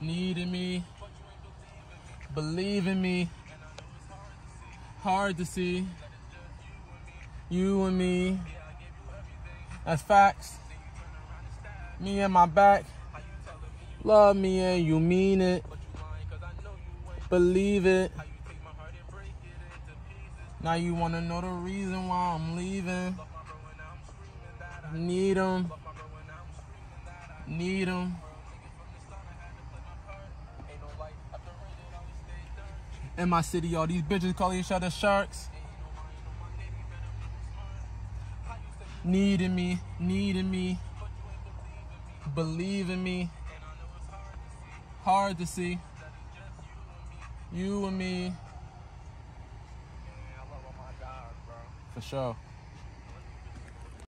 needing me, believe in me. Hard to see. You and me. That's facts. Me and my back. Love me and you mean it. Believe it. Now you wanna know the reason why I'm leaving. Need 'em. Need. In my city, y'all. these bitches call each other sharks. Needing me, needing me, believe in me. Hard to see. You and me. For sure.